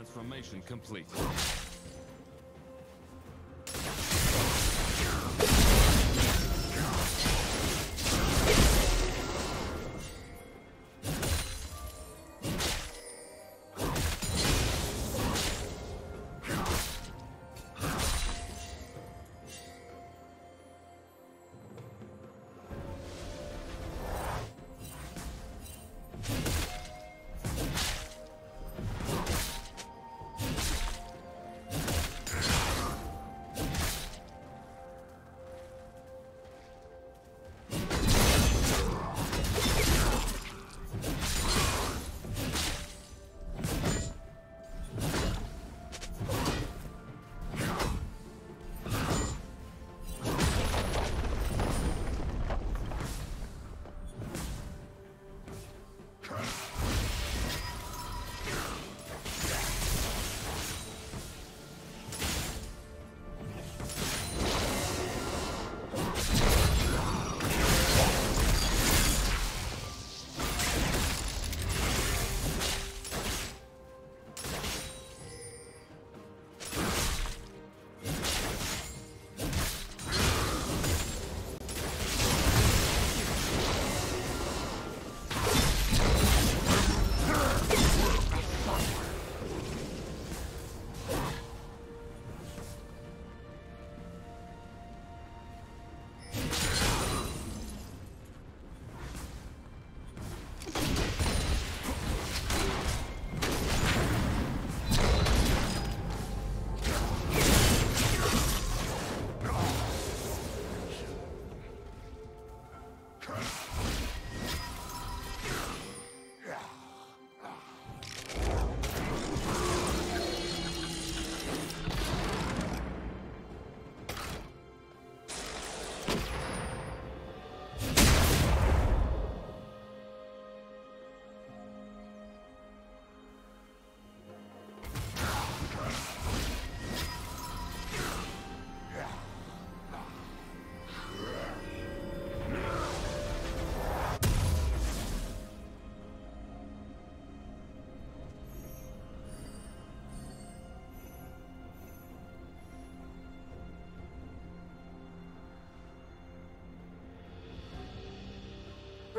Transformation complete.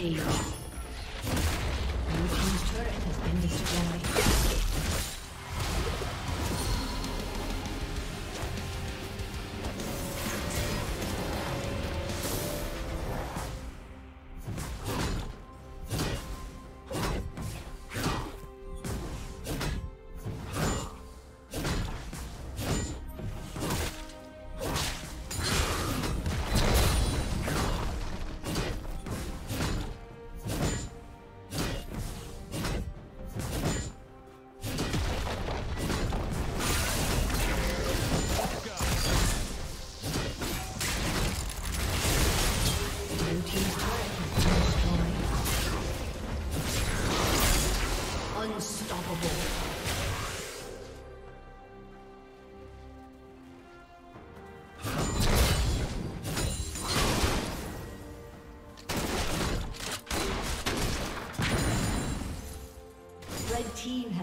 Rampage.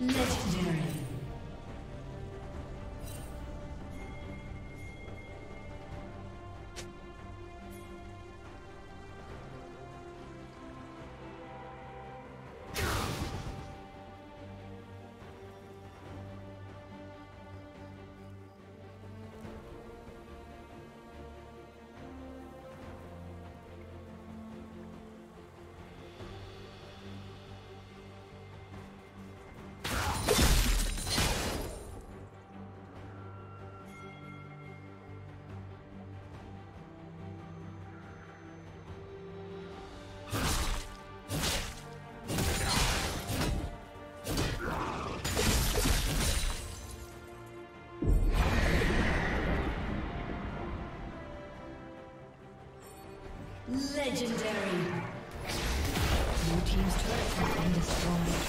Legendary. Legendary. Blue Team's turret has been destroyed.